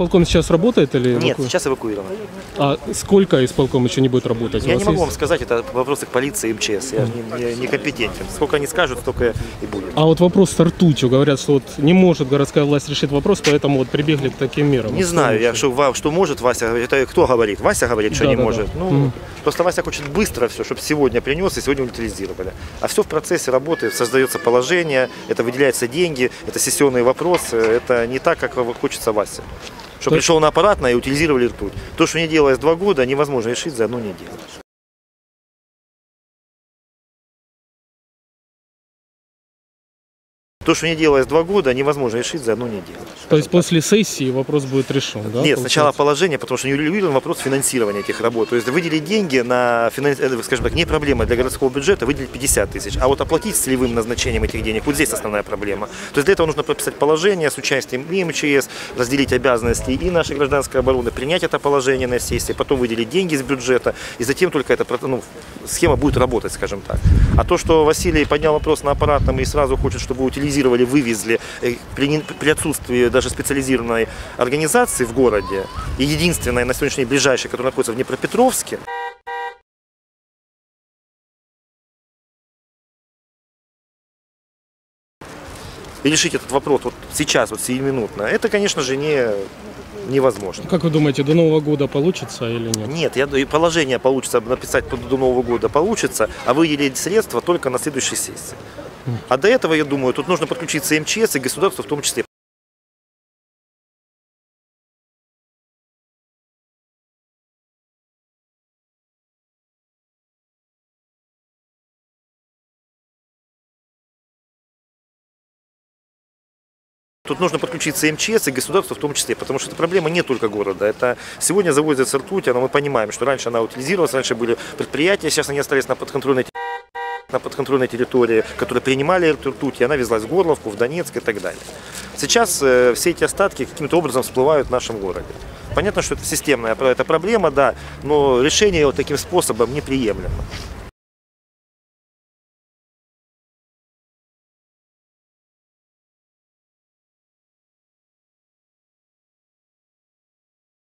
исполком сейчас работает или Нет, эваку- сейчас эвакуировано. А сколько исполком еще не будет работать? Я не могу есть- вам сказать, это вопросы к полиции и МЧС. Я не, не- не компетентен. Сколько они скажут, столько и будет. А вот вопрос с ртутью. Говорят, что вот не может городская власть решить вопрос, поэтому вот прибегли к таким мерам. Не знаю, что я, что, что может Вася, это кто говорит? Вася говорит, что Да, не да, может. да. Ну, Мгм. Просто Вася хочет быстро все, чтобы сегодня принес и сегодня утилизировали. А все в процессе работы, создается положение, это выделяются деньги, это сессионные вопросы, это не так, как хочется Вася. Что То- пришел на аппаратное и утилизировали ртуть. То, что не делалось два года, невозможно решить за одну неделю. То, что не делалось два года, невозможно решить за одну неделю. То есть после сессии вопрос будет решен, да? Нет, получается? сначала положение, потому что не урегулирован вопрос финансирования этих работ. То есть выделить деньги на, финанс... э, скажем так, не проблема для городского бюджета, выделить 50 тысяч. А вот оплатить с целевым назначением этих денег, вот здесь основная проблема. То есть для этого нужно прописать положение с участием и МЧС, разделить обязанности и нашей гражданской обороны, принять это положение на сессии, потом выделить деньги из бюджета, и затем только эта ну, схема будет работать, скажем так. А то, что Василий поднял вопрос на аппаратном и сразу хочет, чтобы утилизировали, вывезли, э, при, при отсутствии даже специализированной организации в городе, и единственная на сегодняшний день ближайшая, которая находится в Днепропетровске, и решить этот вопрос вот сейчас, вот сиюминутно, это, конечно же, не, невозможно. Как вы думаете, до Нового года получится или нет? Нет, я, и положение получится написать до Нового года получится, а выделить средства только на следующей сессии. А до этого, я думаю, тут нужно подключиться МЧС, и государство в том числе. Тут нужно подключиться и МЧС, и государство в том числе, потому что эта проблема не только города. Это сегодня завозится ртуть, но мы понимаем, что раньше она утилизировалась, раньше были предприятия, сейчас они остались на подконтрольной на подконтрольной территории, которые принимали ртуть, и она везлась в Горловку, в Донецк и так далее. Сейчас э, все эти остатки каким-то образом всплывают в нашем городе. Понятно, что это системная это проблема, да, но решение вот таким способом неприемлемо.